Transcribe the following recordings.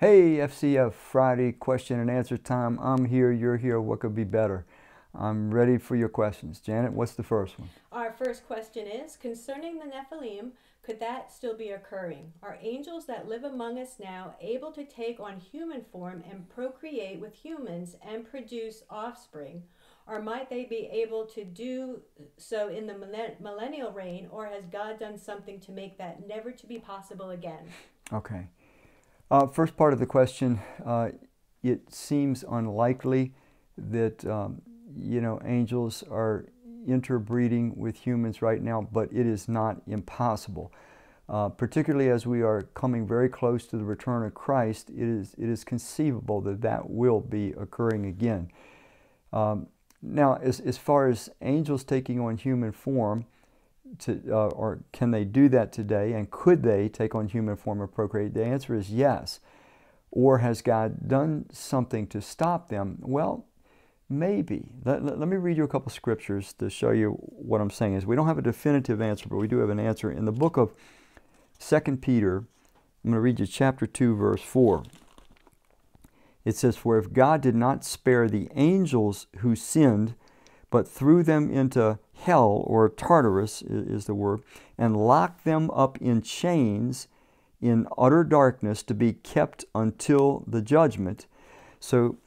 Hey, FCF Friday question and answer time. I'm here, you're here. What could be better? I'm ready for your questions. Janet, what's the first one? Our first question is concerning the Nephilim, could that still be occurring? Are angels that live among us now able to take on human form and procreate with humans and produce offspring? Or might they be able to do so in the millennial reign, or has God done something to make that never to be possible again? Okay. Uh, first part of the question, uh, it seems unlikely that um, you know angels are interbreeding with humans right now, but it is not impossible. Uh, particularly as we are coming very close to the return of Christ, it is, it is conceivable that that will be occurring again. Um, now, as, as far as angels taking on human form, to, uh, or can they do that today, and could they take on human form and procreate? The answer is yes. Or has God done something to stop them? Well, maybe. Let, let, let me read you a couple scriptures to show you what I'm saying. Is we don't have a definitive answer, but we do have an answer in the book of 2 Peter. I'm going to read you chapter 2, verse 4. It says, For if God did not spare the angels who sinned, but threw them into hell, or Tartarus is the word, and locked them up in chains in utter darkness to be kept until the judgment. So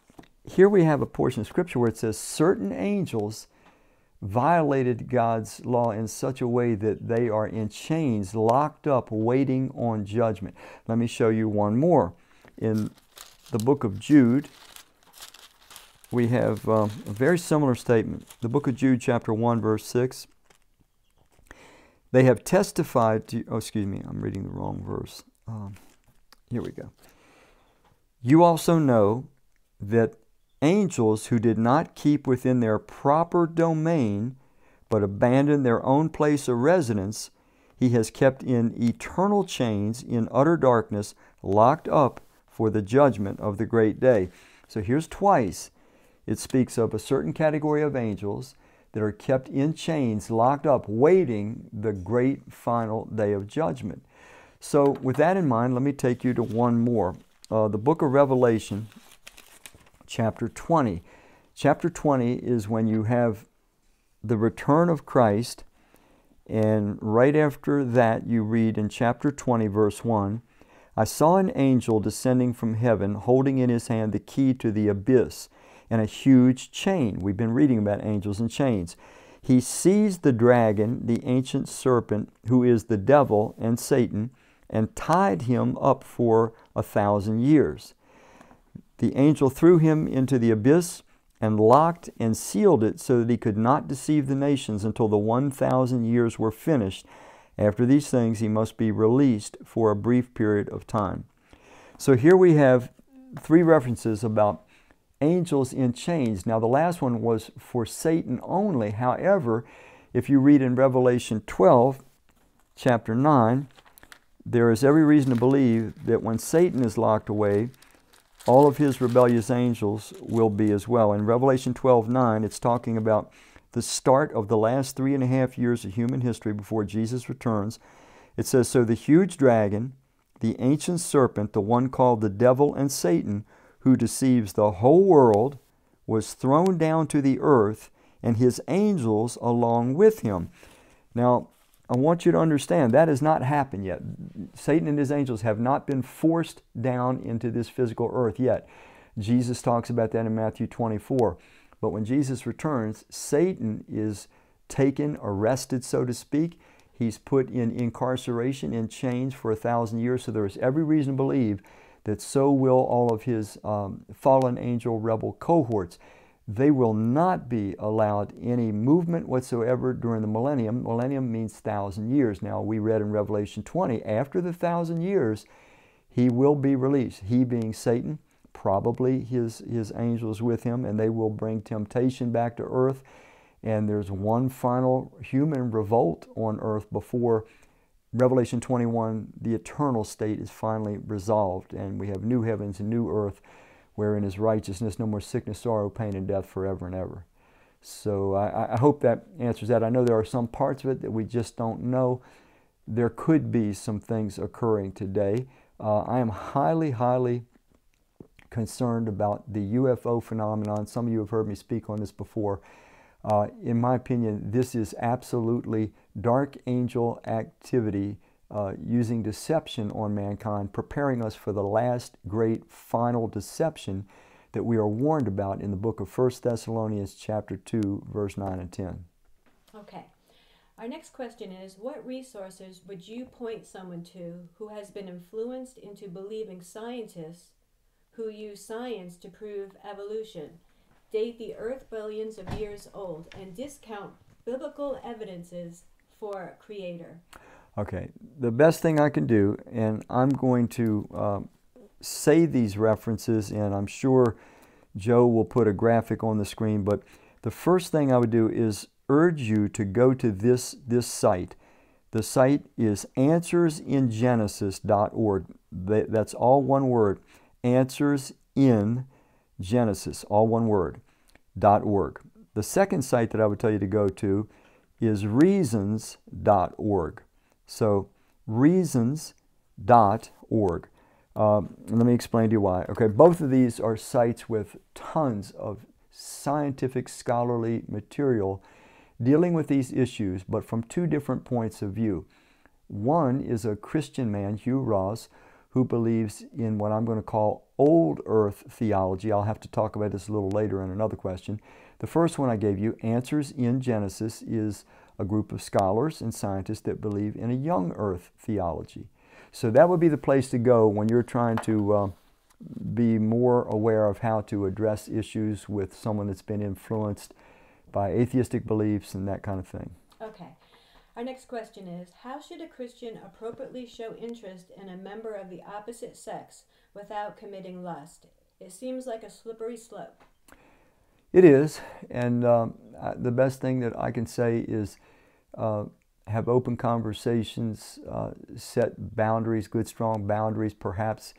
here we have a portion of Scripture where it says certain angels violated God's law in such a way that they are in chains, locked up, waiting on judgment. Let me show you one more. In the book of Jude, we have uh, a very similar statement. The book of Jude, chapter 1, verse 6. They have testified to, oh, excuse me, I'm reading the wrong verse. Um, here we go. You also know that angels who did not keep within their proper domain, but abandoned their own place of residence, he has kept in eternal chains in utter darkness, locked up for the judgment of the great day. So here's twice it speaks of a certain category of angels that are kept in chains, locked up, waiting the great final day of judgment. So, with that in mind, let me take you to one more. Uh, the book of Revelation, chapter 20. Chapter 20 is when you have the return of Christ, and right after that, you read in chapter 20, verse 1 I saw an angel descending from heaven, holding in his hand the key to the abyss and a huge chain. We've been reading about angels and chains. He seized the dragon, the ancient serpent, who is the devil and Satan, and tied him up for a thousand years. The angel threw him into the abyss and locked and sealed it so that he could not deceive the nations until the 1,000 years were finished. After these things, he must be released for a brief period of time. So here we have three references about angels in chains. Now, the last one was for Satan only. However, if you read in Revelation 12, chapter 9, there is every reason to believe that when Satan is locked away, all of his rebellious angels will be as well. In Revelation 12 9, it's talking about the start of the last three and a half years of human history before Jesus returns. It says, So the huge dragon, the ancient serpent, the one called the devil and Satan, who deceives the whole world, was thrown down to the earth, and his angels along with him. Now, I want you to understand that has not happened yet. Satan and his angels have not been forced down into this physical earth yet. Jesus talks about that in Matthew 24. But when Jesus returns, Satan is taken, arrested, so to speak. He's put in incarceration, in chains for a thousand years. So there is every reason to believe that so will all of his um, fallen angel rebel cohorts. They will not be allowed any movement whatsoever during the millennium. Millennium means thousand years. Now, we read in Revelation 20, after the thousand years, he will be released. He being Satan, probably his, his angels with him, and they will bring temptation back to earth. And there's one final human revolt on earth before Revelation 21, the eternal state is finally resolved, and we have new heavens and new earth wherein is righteousness, no more sickness, sorrow, pain, and death forever and ever. So I, I, hope that answers that. I know there are some parts of it that we just don't know. There could be some things occurring today. Uh, I am highly, highly concerned about the UFO phenomenon. Some of you have heard me speak on this before. Uh, in my opinion, this is absolutely dark angel activity uh, using deception on mankind, preparing us for the last great final deception that we are warned about in the book of 1 Thessalonians chapter 2 verse 9 and 10. Okay. Our next question is What resources would you point someone to who has been influenced into believing scientists who use science to prove evolution, date the earth billions of years old, and discount biblical evidences for creator? Okay, the best thing I can do, and I'm going to uh, say these references, and I'm sure Joe will put a graphic on the screen, but the first thing I would do is urge you to go to this, this site. The site is answersingenesis.org. That's all one word. Answers in Genesis, all one word, dot .org. The second site that I would tell you to go to is reasons.org. So reasons.org. Um, let me explain to you why. Okay, both of these are sites with tons of scientific scholarly material dealing with these issues, but from two different points of view. One is a Christian man, Hugh Ross, who believes in what I'm going to call old earth theology. I'll have to talk about this a little later in another question. The first one I gave you, Answers in Genesis, is a group of scholars and scientists that believe in a young earth theology. So that would be the place to go when you're trying to uh, be more aware of how to address issues with someone that's been influenced by atheistic beliefs and that kind of thing. Okay. Our next question is How should a Christian appropriately show interest in a member of the opposite sex without committing lust? It seems like a slippery slope. It is, and um, the best thing that I can say is uh, have open conversations, uh, set boundaries, good, strong boundaries. Perhaps,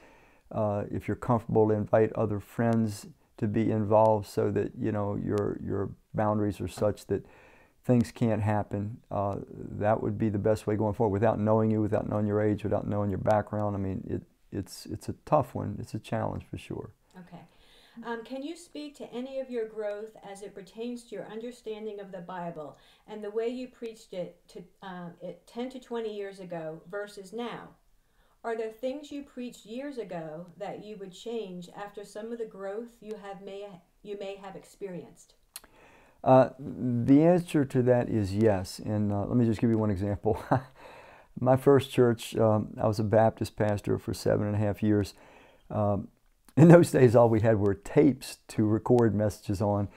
uh, if you're comfortable, invite other friends to be involved, so that you know your your boundaries are such that things can't happen. Uh, that would be the best way going forward. Without knowing you, without knowing your age, without knowing your background, I mean, it, it's it's a tough one. It's a challenge for sure. Okay. Um, can you speak to any of your growth as it pertains to your understanding of the Bible and the way you preached it to um, it 10 to 20 years ago versus now? Are there things you preached years ago that you would change after some of the growth you have may you may have experienced? Uh, the answer to that is yes. And uh, let me just give you one example. My first church, um, I was a Baptist pastor for seven and a half years. Um, in those days, all we had were tapes to record messages on.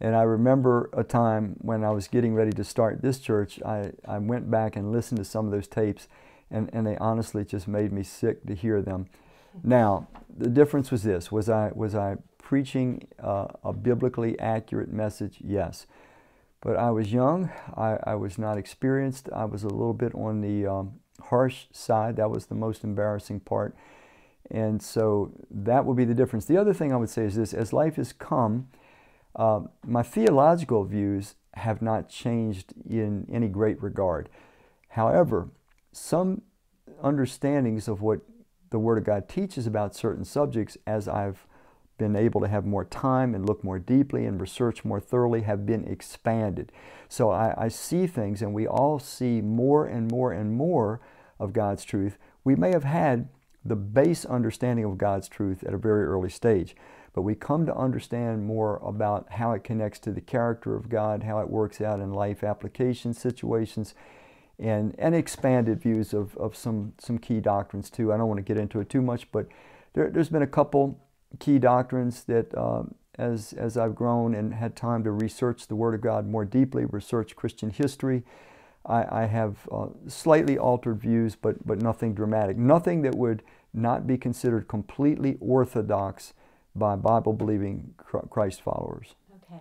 And I remember a time when I was getting ready to start this church, I, I went back and listened to some of those tapes, and, and they honestly just made me sick to hear them. Now, the difference was this was I, was I preaching a biblically accurate message? Yes. But I was young, I, I, was not experienced, I was a little bit on the um, harsh side. That was the most embarrassing part. And so that will be the difference. The other thing I would say is this as life has come, uh, my theological views have not changed in any great regard. However, some understandings of what the Word of God teaches about certain subjects, as I've been able to have more time and look more deeply and research more thoroughly, have been expanded. So I, I see things, and we all see more and more and more of God's truth. We may have had the base understanding of God's truth at a very early stage. But we come to understand more about how it connects to the character of God, how it works out in life application situations, and, and expanded views of, of some, some key doctrines too. I don't want to get into it too much, but there, has been a couple key doctrines that um, as, as I've grown and had time to research the Word of God more deeply, research Christian history, I, I have uh, slightly altered views, but, but nothing dramatic. Nothing that would not be considered completely orthodox by Bible believing Christ followers. Okay.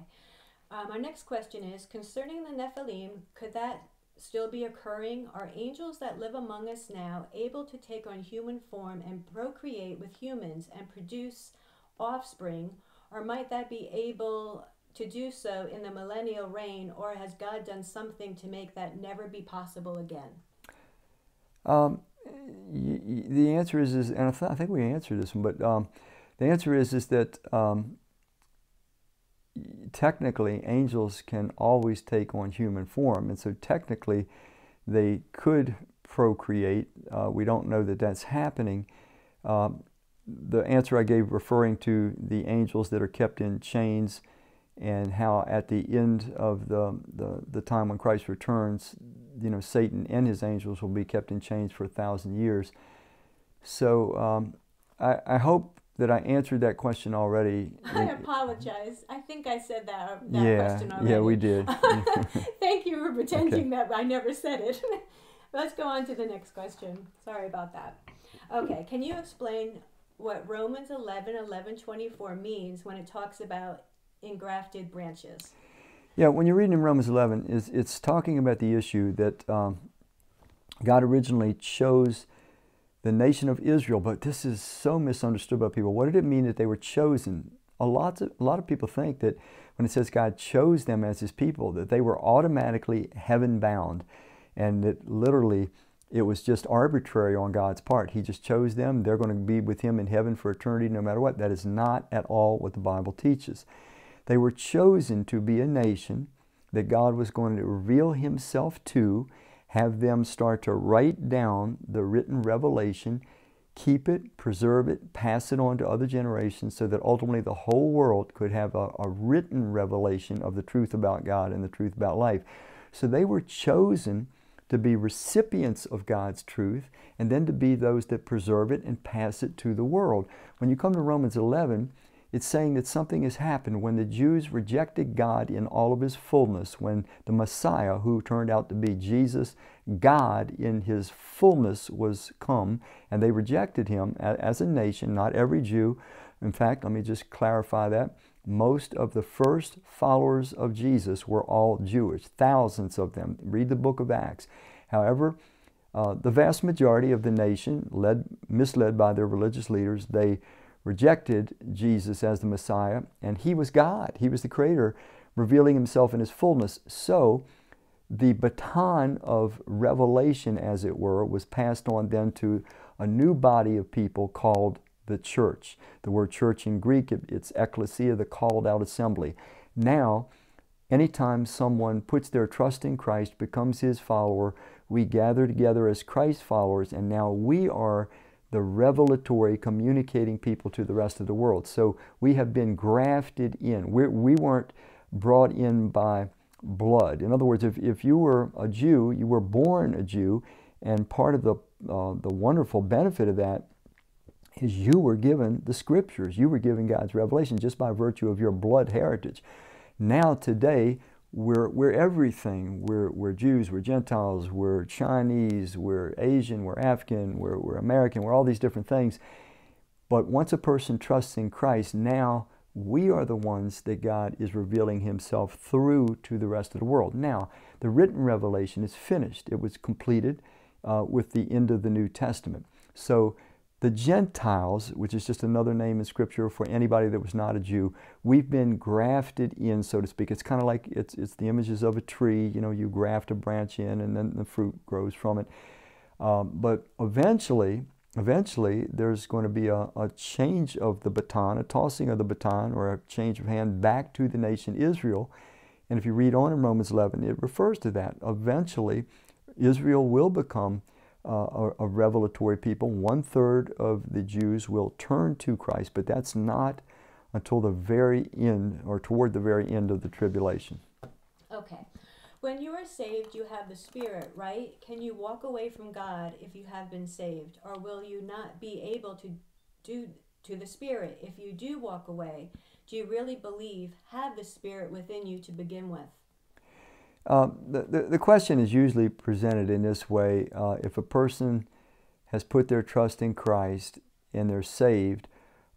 Um, our next question is concerning the Nephilim, could that still be occurring? Are angels that live among us now able to take on human form and procreate with humans and produce offspring? Or might that be able to do so in the millennial reign, or has God done something to make that never be possible again? Um, y- y- the answer is, is and I, th- I, think we answered this one, but um, The answer is is that um, technically angels can always take on human form, and so technically they could procreate. Uh, we don't know that that's happening. Uh, the answer I gave referring to the angels that are kept in chains and how at the end of the, the, the time when Christ returns, you know, Satan and his angels will be kept in chains for a thousand years. So um, I, I hope that I answered that question already. I apologize. I think I said that, that yeah, question already. Yeah, we did. Thank you for pretending okay. that I never said it. Let's go on to the next question. Sorry about that. Okay, can you explain what Romans 11 11 24 means when it talks about engrafted branches? Yeah, when you're reading in Romans 11, it's, it's talking about the issue that um, God originally chose the nation of Israel, but this is so misunderstood by people. What did it mean that they were chosen? A lot of, a lot of people think that when it says God chose them as his people, that they were automatically heaven bound, and that literally it was just arbitrary on God's part. He just chose them. They're going to be with Him in heaven for eternity no matter what. That is not at all what the Bible teaches. They were chosen to be a nation that God was going to reveal Himself to, have them start to write down the written revelation, keep it, preserve it, pass it on to other generations so that ultimately the whole world could have a, a written revelation of the truth about God and the truth about life. So they were chosen to be recipients of God's truth, and then to be those that preserve it and pass it to the world. When you come to Romans 11, it's saying that something has happened when the Jews rejected God in all of his fullness, when the Messiah, who turned out to be Jesus, God in his fullness, was come, and they rejected him as a nation, not every Jew. In fact, let me just clarify that. Most of the first followers of Jesus were all Jewish, thousands of them. Read the book of Acts. However, uh, the vast majority of the nation, led, misled by their religious leaders, they rejected Jesus as the Messiah, and He was God. He was the Creator, revealing Himself in His fullness. So, the baton of revelation, as it were, was passed on then to a new body of people called the church. The word church in Greek, it's ecclesia, the called out assembly. Now, anytime someone puts their trust in Christ, becomes his follower, we gather together as Christ followers, and now we are the revelatory, communicating people to the rest of the world. So we have been grafted in. We're, we weren't brought in by blood. In other words, if, if you were a Jew, you were born a Jew, and part of the, uh, the wonderful benefit of that is you were given the scriptures. You were given God's revelation just by virtue of your blood heritage. Now, today, we're, we're everything. We're, we're Jews, we're Gentiles, we're Chinese, we're Asian, we're African, we're, we're American, we're all these different things. But once a person trusts in Christ, now we are the ones that God is revealing Himself through to the rest of the world. Now, the written revelation is finished, it was completed uh, with the end of the New Testament. So, the Gentiles, which is just another name in Scripture for anybody that was not a Jew, we've been grafted in, so to speak. It's kind of like it's, it's the images of a tree. You know, you graft a branch in and then the fruit grows from it. Um, but eventually, eventually, there's going to be a, a change of the baton, a tossing of the baton, or a change of hand back to the nation Israel. And if you read on in Romans 11, it refers to that. Eventually, Israel will become uh, a, revelatory people. One third of the Jews will turn to Christ, but that's not until the very end or toward the very end of the tribulation. Okay. When you are saved, you have the Spirit, right? Can you walk away from God if you have been saved? Or will you not be able to do to the Spirit if you do walk away? Do you really believe, have the Spirit within you to begin with? Uh, the, the, the, question is usually presented in this way uh, if a person has put their trust in Christ and they're saved,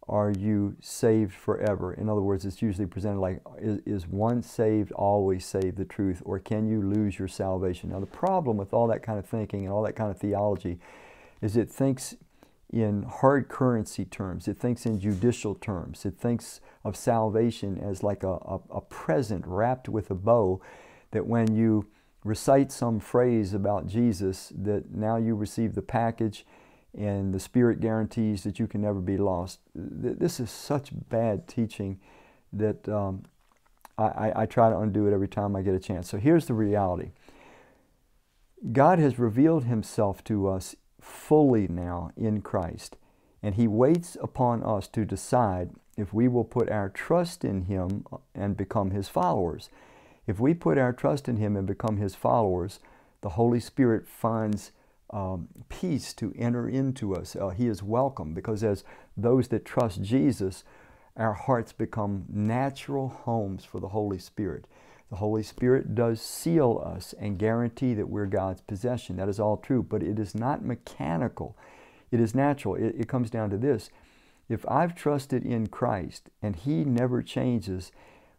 are you saved forever? In other words, it's usually presented like is, is once saved, always saved the truth, or can you lose your salvation? Now, the problem with all that kind of thinking and all that kind of theology is it thinks in hard currency terms, it thinks in judicial terms, it thinks of salvation as like a, a, a present wrapped with a bow that when you recite some phrase about Jesus, that now you receive the package and the Spirit guarantees that you can never be lost. This is such bad teaching that um, I, I, I try to undo it every time I get a chance. So here's the reality God has revealed Himself to us fully now in Christ, and He waits upon us to decide if we will put our trust in Him and become His followers. If we put our trust in Him and become His followers, the Holy Spirit finds um, peace to enter into us. Uh, he is welcome because as those that trust Jesus, our hearts become natural homes for the Holy Spirit. The Holy Spirit does seal us and guarantee that we're God's possession. That is all true, but it is not mechanical. It is natural. It, it comes down to this. If I've trusted in Christ and He never changes,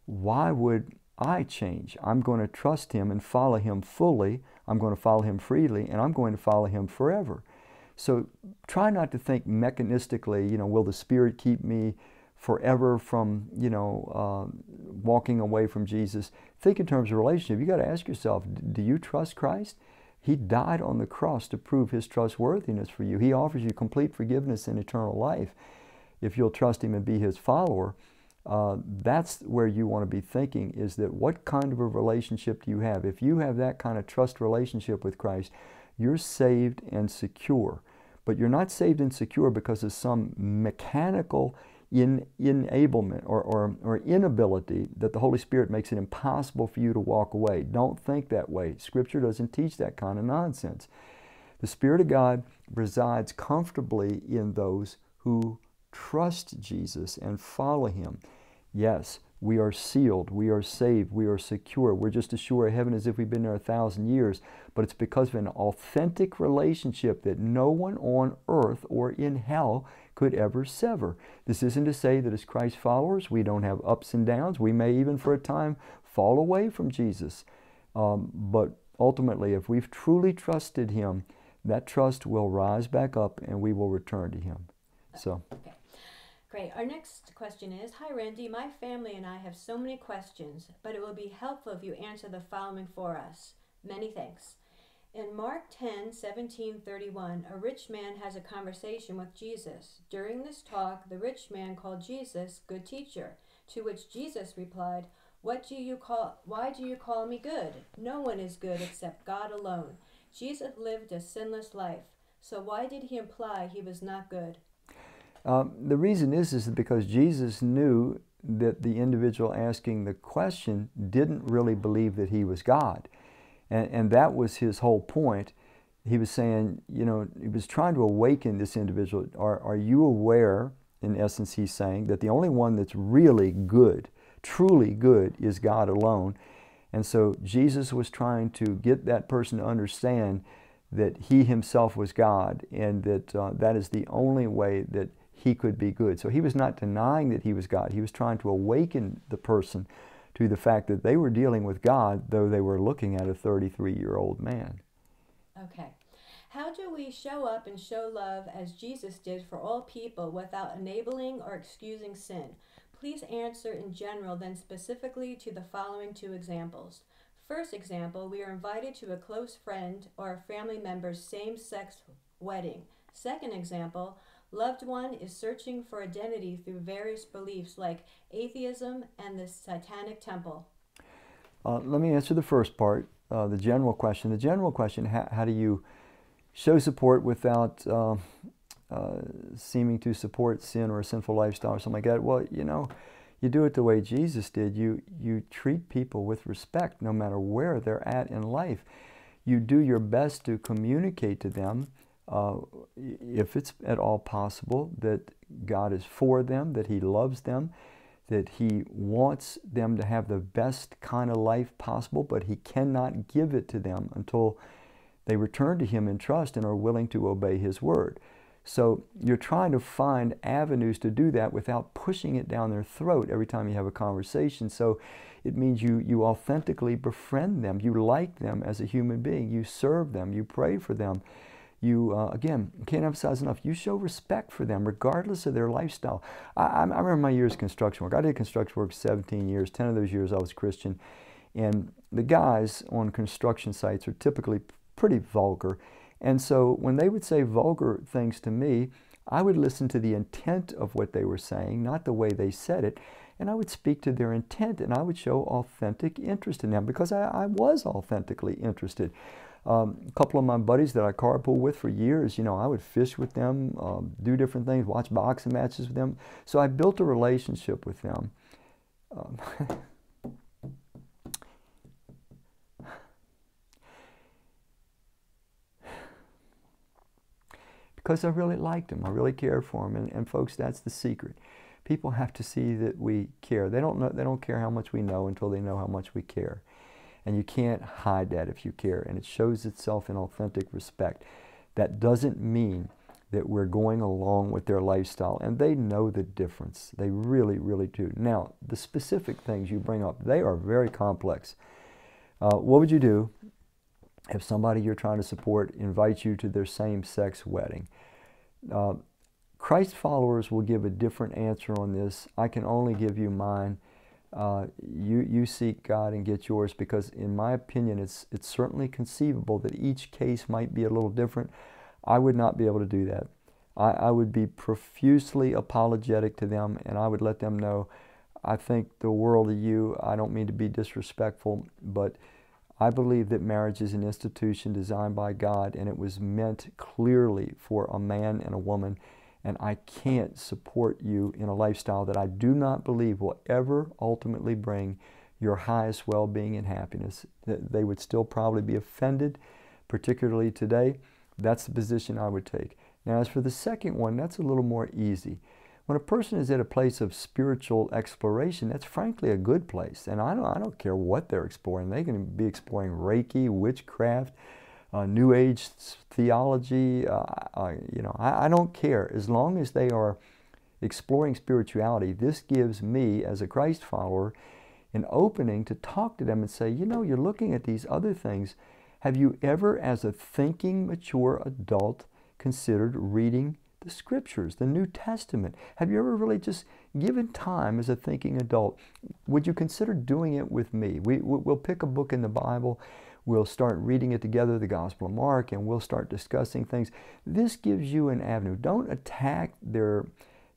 why would I change? I'm going to trust Him and follow Him fully I'm going to follow him freely, and I'm going to follow him forever. So try not to think mechanistically, you know, will the Spirit keep me forever from, you know, uh, walking away from Jesus? Think in terms of relationship. You got to ask yourself, do you trust Christ? He died on the cross to prove his trustworthiness for you. He offers you complete forgiveness and eternal life if you'll trust him and be his follower. Uh, that's where you want to be thinking is that what kind of a relationship do you have? If you have that kind of trust relationship with Christ, you're saved and secure. But you're not saved and secure because of some mechanical in, enablement or, or, or inability that the Holy Spirit makes it impossible for you to walk away. Don't think that way. Scripture doesn't teach that kind of nonsense. The Spirit of God resides comfortably in those who trust Jesus and follow Him. Yes, we are sealed, we are saved, we are secure. We're just as sure of heaven as if we've been there a thousand years. But it's because of an authentic relationship that no one on earth or in hell could ever sever. This isn't to say that as Christ followers we don't have ups and downs. We may even for a time fall away from Jesus. Um, but ultimately, if we've truly trusted Him, that trust will rise back up and we will return to Him. So. Okay. Great. Our next question is Hi, Randy. My family and I have so many questions, but it will be helpful if you answer the following for us. Many thanks. In Mark 10 17 31, a rich man has a conversation with Jesus. During this talk, the rich man called Jesus good teacher, to which Jesus replied, what do you call why do you call me good? No one is good except God alone. Jesus lived a sinless life. So why did he imply he was not good? Um, the reason is, is because Jesus knew that the individual asking the question didn't really believe that he was God. And, and that was his whole point. He was saying, you know, he was trying to awaken this individual. Are, are you aware, in essence, he's saying, that the only one that's really good, truly good, is God alone? And so Jesus was trying to get that person to understand that he himself was God and that uh, that is the only way that he could be good. So he was not denying that he was God. He was trying to awaken the person to the fact that they were dealing with God, though they were looking at a 33 year old man. Okay. How do we show up and show love as Jesus did for all people without enabling or excusing sin? Please answer in general, then specifically to the following two examples. First example, we are invited to a close friend or a family member's same sex wedding. Second example, Loved one is searching for identity through various beliefs like atheism and the Satanic Temple. Uh, let me answer the first part, uh, the general question. The general question how, how do you show support without uh, uh, seeming to support sin or a sinful lifestyle or something like that? Well, you know, you do it the way Jesus did. You, you treat people with respect no matter where they're at in life. You do your best to communicate to them uh, if it's at all possible, that God is for them, that He loves them, that He wants them to have the best kind of life possible, but He cannot give it to them until they return to Him in trust and are willing to obey His word. So you're trying to find avenues to do that without pushing it down their throat every time you have a conversation. So it means you, you authentically befriend them. You like them as a human being. You serve them. You pray for them you uh, again can't emphasize enough you show respect for them regardless of their lifestyle I, I, remember my years of construction work i did construction work 17 years 10 of those years i was christian and the guys on construction sites are typically pretty vulgar And so when they would say vulgar things to me, I would listen to the intent of what they were saying, not the way they said it. And I would speak to their intent and I would show authentic interest in them because I, I was authentically interested. Um, a couple of my buddies that I carpool with for years, you know, I would fish with them, um, do different things, watch boxing matches with them. So I built a relationship with them. Um, because I really liked them. I really cared for them. And, and folks, that's the secret. People have to see that we care. They don't know. They don't care how much we know until they know how much we care. And you can't hide that if you care. And it shows itself in authentic respect. That doesn't mean that we're going along with their lifestyle. And they know the difference. They really, really do. Now, the specific things you bring up, they are very complex. Uh, what would you do if somebody you're trying to support invites you to their same sex wedding. Uh, Christ followers will give a different answer on this. I can only give you mine. Uh, you, you seek God and get yours because, in my opinion, it's, it's certainly conceivable that each case might be a little different. I would not be able to do that. I, I would be profusely apologetic to them and I would let them know I think the world of you. I don't mean to be disrespectful, but I believe that marriage is an institution designed by God and it was meant clearly for a man and a woman. And I can't support you in a lifestyle that I do not believe will ever ultimately bring your highest well being and happiness. They would still probably be offended, particularly today. That's the position I would take. Now, as for the second one, that's a little more easy. When a person is at a place of spiritual exploration, that's frankly a good place. And I don't, I don't care what they're exploring. They can be exploring Reiki, witchcraft, uh, New Age theology. Uh, uh, you know, I, I don't care. As long as they are exploring spirituality, this gives me, as a Christ follower, an opening to talk to them and say, you know, you're looking at these other things. Have you ever, as a thinking, mature adult, considered reading the scriptures, the New Testament. Have you ever really just given time as a thinking adult? Would you consider doing it with me? We, we'll pick a book in the Bible, we'll start reading it together, the Gospel of Mark, and we'll start discussing things. This gives you an avenue. Don't attack their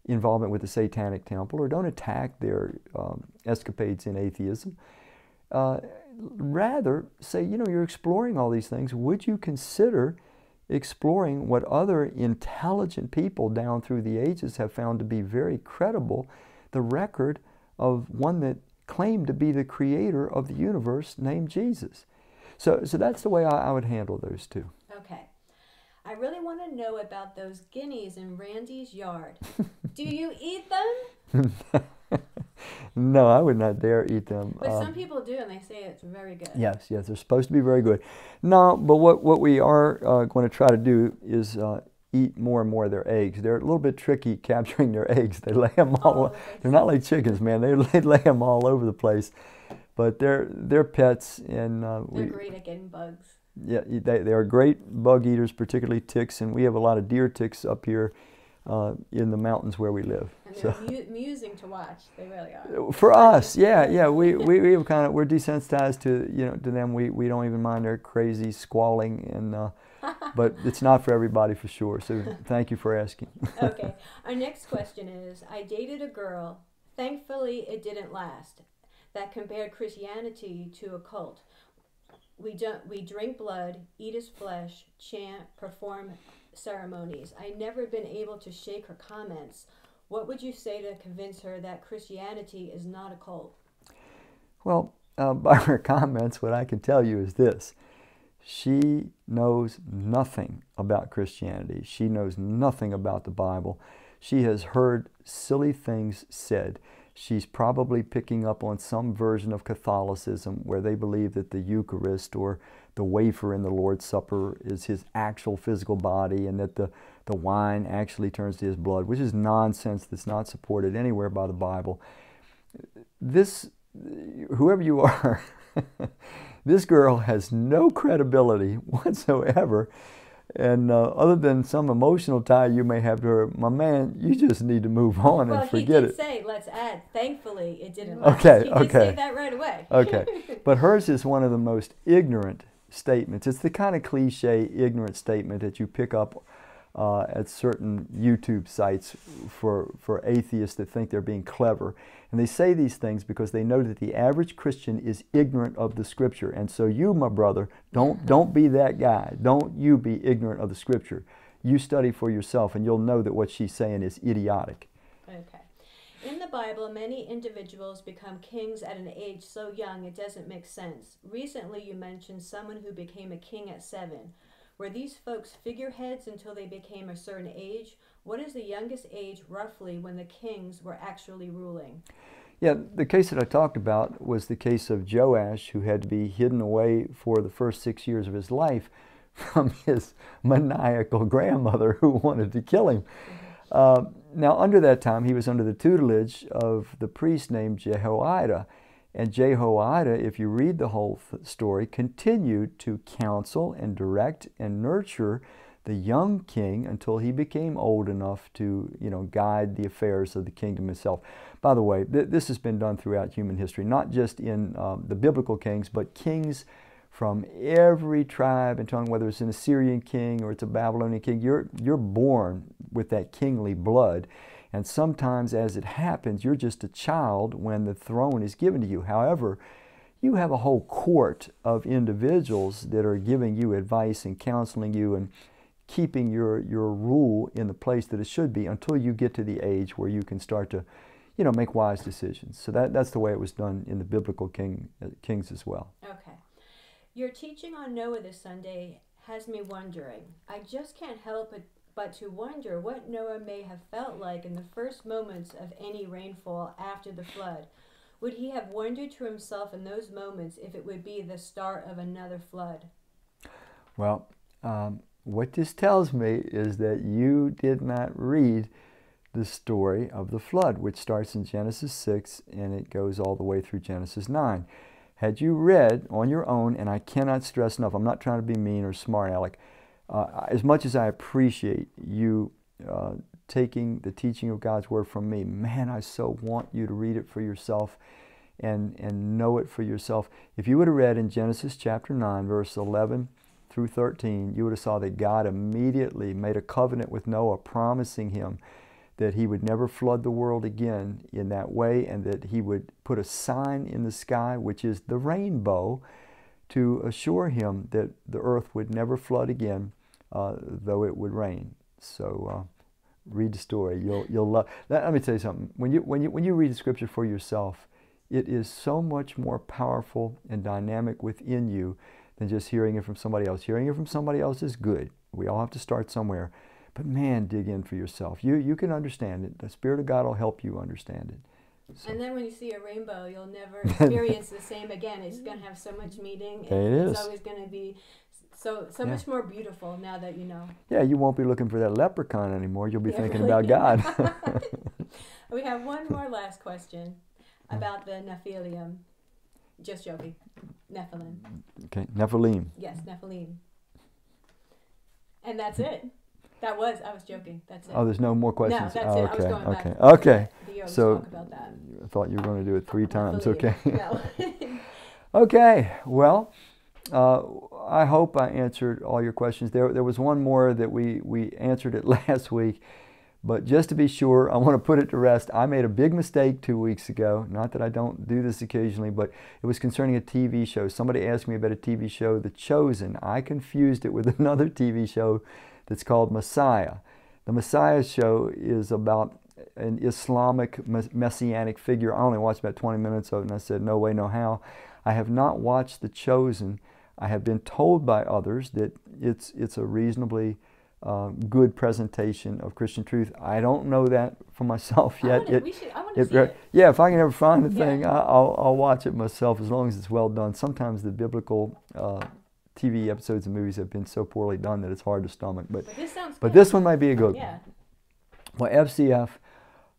involvement with the Satanic Temple or don't attack their um, escapades in atheism. Uh, rather, say, you know, you're exploring all these things. Would you consider exploring what other intelligent people down through the ages have found to be very credible the record of one that claimed to be the creator of the universe named Jesus. So, so that's the way I, I would handle those two. Okay. I really want to know about those guineas in Randy's yard. Do you eat them? no, I would not dare eat them. But um, some people do, and they say it's very good. Yes, yes, they're supposed to be very good. No, but what, what we are uh, going to try to do is uh, eat more and more of their eggs. They're a little bit tricky capturing their eggs. They lay them all. Oh, they're not like chickens, man. They, they lay them all over the place. But they're they're pets, and uh, they're we, great at getting bugs. Yeah, they, they are great bug eaters, particularly ticks, and we have a lot of deer ticks up here uh, in the mountains where we live. And they're so. mu- amusing to watch. They really are. For us, yeah, yeah, we, we, we kind of we're desensitized to you know to them. We, we don't even mind their crazy squalling and. Uh, but it's not for everybody for sure. So thank you for asking. okay. Our next question is I dated a girl. Thankfully, it didn't last. That compared Christianity to a cult. We, don't we drink blood, eat his flesh, chant, perform ceremonies. I never been able to shake her comments. What would you say to convince her that Christianity is not a cult? Well, uh, by her comments, what I can tell you is this. She knows nothing about Christianity. She knows nothing about the Bible. She has heard silly things said. She's probably picking up on some version of Catholicism where they believe that the Eucharist or the wafer in the Lord's Supper is his actual physical body and that the, the wine actually turns to his blood, which is nonsense that's not supported anywhere by the Bible. This, whoever you are, this girl has no credibility whatsoever. And uh, other than some emotional tie you may have to her, my man, you just need to move on well, and forget it. it. say, let's add, thankfully it didn't last. Okay, he okay. say that right away. okay. But hers is one of the most ignorant statements. It's the kind of cliche, ignorant statement that you pick up uh, at certain YouTube sites for, for atheists that think they're being clever. And they say these things because they know that the average Christian is ignorant of the Scripture. And so you, my brother, don't, don't be that guy. Don't you be ignorant of the Scripture. You study for yourself and you'll know that what she's saying is idiotic. Okay. In the Bible, many individuals become kings at an age so young it doesn't make sense. Recently, you mentioned someone who became a king at seven. Were these folks figureheads until they became a certain age? What is the youngest age, roughly, when the kings were actually ruling? Yeah, the case that I talked about was the case of Joash, who had to be hidden away for the first six years of his life from his maniacal grandmother who wanted to kill him. Uh, now, under that time, he was under the tutelage of the priest named Jehoiada. And Jehoiada, if you read the whole story, continued to counsel and direct and nurture the young king until he became old enough to, you know, guide the affairs of the kingdom itself. By the way, th- this has been done throughout human history, not just in um, the biblical kings, but kings from every tribe and tongue, whether it's an Assyrian king or it's a Babylonian king. You're, you're born with that kingly blood. And sometimes, as it happens, you're just a child when the throne is given to you. However, you have a whole court of individuals that are giving you advice and counseling you and keeping your, your rule in the place that it should be until you get to the age where you can start to, you know, make wise decisions. So that, that's the way it was done in the biblical king, uh, kings as well. Okay. Your teaching on Noah this Sunday has me wondering. I just can't help but but to wonder what Noah may have felt like in the first moments of any rainfall after the flood. Would he have wondered to himself in those moments if it would be the start of another flood? Well, um, what this tells me is that you did not read the story of the flood, which starts in Genesis 6 and it goes all the way through Genesis 9. Had you read on your own, and I cannot stress enough, I'm not trying to be mean or smart aleck, uh, as much as I appreciate you uh, taking the teaching of God's Word from me, man, I so want you to read it for yourself and, and know it for yourself. If you would have read in Genesis chapter 9, verse 11 through 13, you would have saw that God immediately made a covenant with Noah, promising him that he would never flood the world again in that way and that he would put a sign in the sky, which is the rainbow, to assure him that the earth would never flood again uh, though it would rain. So uh, read the story. You'll you'll love. Let, me tell you something. When you when you when you read the scripture for yourself, it is so much more powerful and dynamic within you than just hearing it from somebody else. Hearing it from somebody else is good. We all have to start somewhere. But man, dig in for yourself. You you can understand it. The Spirit of God will help you understand it. So. And then when you see a rainbow, you'll never experience the same again. It's going to have so much meaning. And it is. It's always going to be so so yeah. much more beautiful now that you know. Yeah, you won't be looking for that leprechaun anymore. You'll be yeah, thinking really. about God. we have one more last question about the Nephilim. Just joking. Nephilim. Okay, Nephilim. Yes, Nephilim. And that's it. That was I was joking. That's it. Oh, there's no more questions. No, that's oh, it. Okay. okay. Okay. So I thought you were going to do it three times. Okay. No. okay. Well, uh, I hope I answered all your questions. There, there was one more that we, we answered it last week, but just to be sure, I want to put it to rest. I made a big mistake two weeks ago. Not that I don't do this occasionally, but it was concerning a TV show. Somebody asked me about a TV show, The Chosen. I confused it with another TV show that's called Messiah. The Messiah show is about an Islamic messianic figure. I only watched about 20 minutes of it, and I said, no way, no how. I have not watched The Chosen I have been told by others that it's, it's a reasonably uh, good presentation of Christian truth. I don't know that for myself yet. I wanna, it, should, I it, it. Yeah, if I can ever find the thing, yeah. I'll, I'll watch it myself as long as it's well done. Sometimes the biblical uh, TV episodes and movies have been so poorly done that it's hard to stomach. But, but, this, but this one might be a good yeah. one. Well, FCF,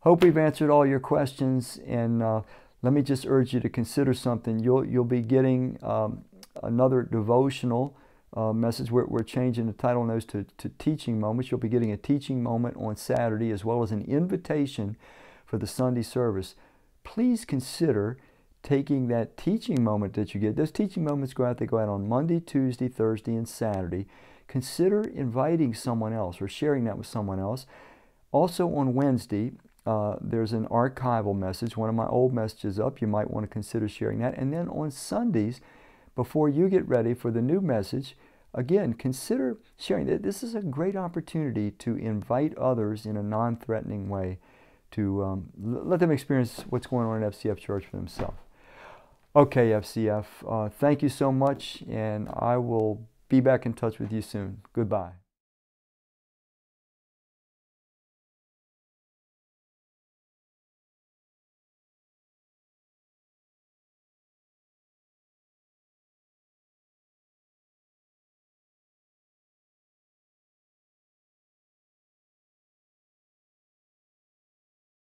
hope we've answered all your questions. And uh, let me just urge you to consider something. You'll, you'll be getting um, another devotional uh, message. We're, we're, changing the title on those to, to teaching moments. You'll be getting a teaching moment on Saturday as well as an invitation for the Sunday service. Please consider taking that teaching moment that you get. Those teaching moments go out, they go out on Monday, Tuesday, Thursday, and Saturday. Consider inviting someone else or sharing that with someone else. Also on Wednesday, uh, there's an archival message, one of my old messages up. You might want to consider sharing that. And then on Sundays, before you get ready for the new message, again, consider sharing. That. This is a great opportunity to invite others in a non threatening way to um, let them experience what's going on in FCF Church for themselves. Okay, FCF, uh, thank you so much, and I will be back in touch with you soon. Goodbye.